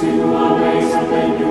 sing always and then you.